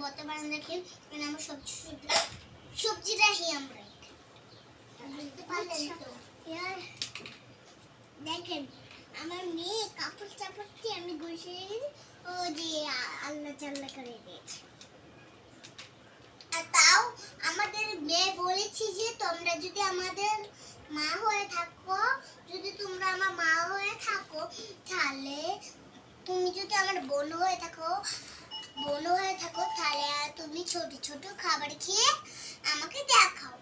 বতে বানান দেখেন মানে আমরা সবজি সবজি। রাখি আমরা। তো দেখেন, আমার মেয়ে কাপড় চাপড় দিয়ে আমি গুছিয়ে রেখেছি ও যে আল্লাহ চাল্লা করে দিয়েছে। আর তাও আমাদের মেয়ে বলেছি যে, তোমরা যদি আমাদের মা হয়ে থাকো, যদি তোমরা আমার মা হয়ে থাকো, তাহলে তুমি যদি আমার বোন হয়ে থাকো বোন হয়ে থাকো, তাহলে তুমি ছোট ছোট খাবার খেয়ে আমাকে দেখাও।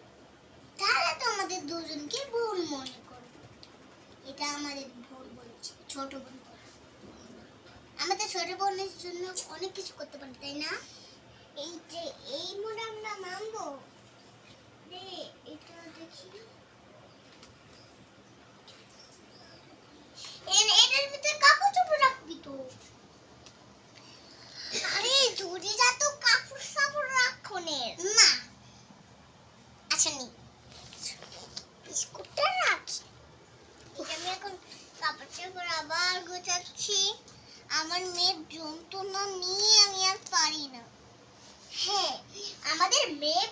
তাহলে তোমাদের দুজনকে বোন মনে করবে এটা আমাদের বোন বলেছে, ছোট বোন আমাদের ছোট বোনের জন্য অনেক কিছু করতে পারি, তাই না? এই যে, এই মোড় আমরা নামবো। রে এটা দেখি এর- এটার ভিতরে কাপড় চোপড় রাখবি তো আরে ঝুড়ি যা তো কাপড় সাপড় রাখনের না আচ্ছা নি আমি এখন কাপড় আবার গোছাচ্ছি। আমার মেয়ের নিয়ে আমি আর পারি না। হ্যাঁ আমাদের মেয়ে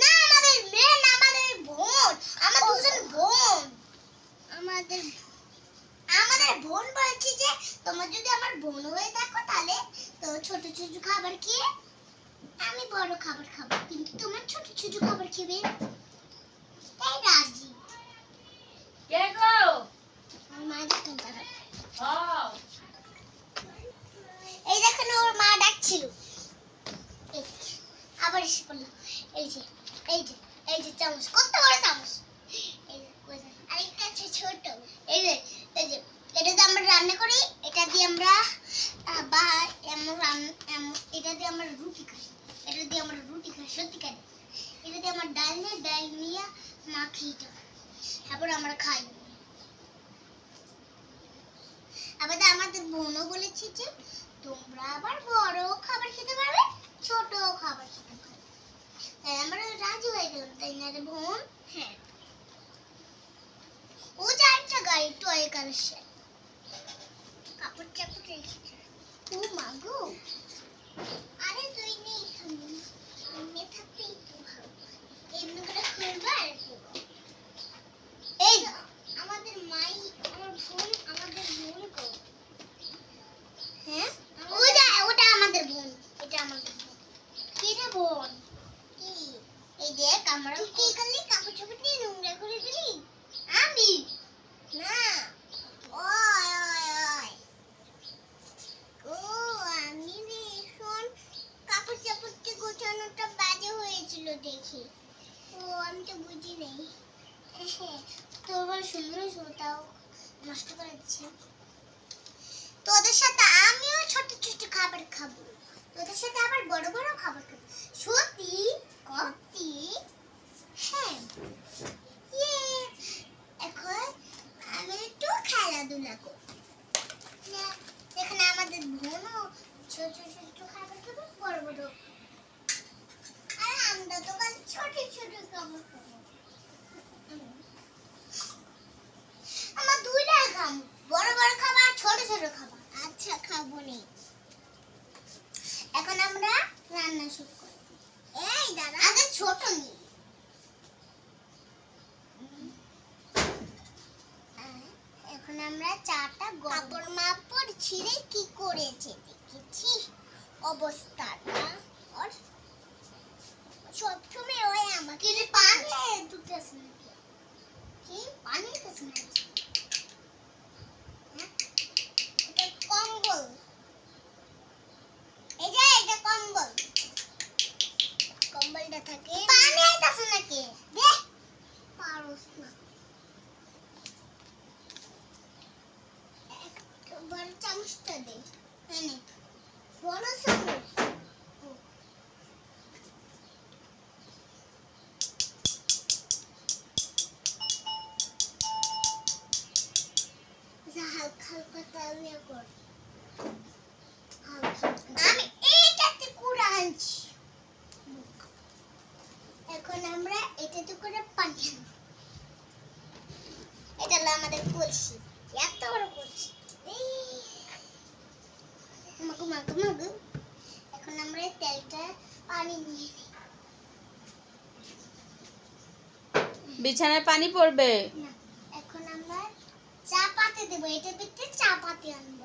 না, আমাদের মেয়ে না, আমাদের বোন। আমার দুজন বোন। আমাদের আমাদের বোন বলছি যে, তোমার যদি আমার বোন হয়ে থাকো তাহলে তো ছোট ছোট খাবার খেয়ে আমি বড় খাবার খাব। কিন্তু তোমার ছোট ছোট খাবার খেবে তাই রাজি। কে গো? মা হ্যাঁ। এই দেখেন ওর মা ডাকছিল। আবার এসে পড়ল। এই যে এই যে এই যে চামচ কত বড় চামচ? আরেকটা আছে ছোট। এই যে এই যে এটা দিয়ে আমরা রান্না করি এটা দিয়ে আমরা বা এমন রান- এমন- এটা দিয়ে আমরা রুটি খাই। এটা দিয়ে আমরা রুটি খাই সত্যি খাই এটা দিয়ে আমার ডাল নিয়ে ডাল নিয়ে মাখি এটা তারপর আমরা খাই। আবার আমাদের বোনও বলেছে যে তোমরা আবার বড় খাবার খেতে পারবে ছোট খাবার খেতে পারবে। তাই আমরা রাজি হয়ে গেলাম তাই না রে বোন? হ্যাঁ। ও যে একটা গাড়ি টয় কালেকশন কাপড় চাপড় রেখেছে ও মা গো। আরে তুই নেই এমনি থাকতেই তো ভালো। এমনি করে খুলবা আর দেবো। এই না, আমাদের মাই আমার বোন আমাদের বোন গো হ্যাঁ ওটা ওটা আমাদের বোন এটা আমাদের বোন কি? এই দেখ আমরা কি করলি কাপড় চোপড় দিয়ে নোংরা করে দিলি? আমি? না। ওই ওই ওই। ও আমি রে শোন কাপড় চাপড়কে গোছানোটা বাজে হয়েছিল দেখি। ও আমি তো বুঝি নেই। তোর সুন্দর তাও নষ্ট করে দিচ্ছে। তোদের সাথে আমিও ছোট ছোট খাবার খাব। তোদের সাথে আবার বড় বড় খাবার খাব সত্যি? সত্যি হ্যাঁ। ইয়ে। এখন আমি একটু খেলাধুলা করব আমরা তো ছোট ছোট খাবার খাব। আমার দুইটা খাব। বড় বড় খাবার, ছোট ছোট খাবার। আচ্ছা খাব নি। এখন আমরা রান্না শুরু করব। এই দাদা, আগে ছোট নি। এখন আমরা চাটা কাপড় মাপড় ছিঁড়ে কি করেছে দেখেছি? অবস্থাটা। ওর সবসময় ওই আমাকে পানি দুটো আছে নাকি কি পানির কাছে নাকি হ্যাঁ? এটা কম্বল এই যে এটা কম্বল পানি নাকি? দে। পারোস না। বড় চামচটা দে। বড় চামচ। হালকা হালকা তেল দিয়ে কর। হালকা হালকা। আমি এইটাতে এখন আমরা এটাতে করে পানি এটা হলো আমাদের কলসি। এত বড় কলসি। এই। মাগো মাগো মাগো। এখন আমরা তেলটা পানি নিয়ে নিই। বিছানায় পানি পড়বে? এখন আমরা চা পাতি দেবো। এটার ভিতরে চা পাতি আনব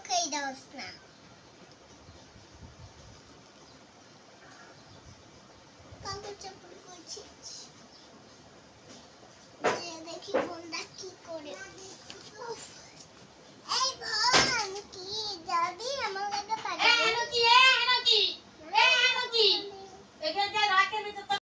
Сколько и до сна? Как это приключить? Я такие бундаки.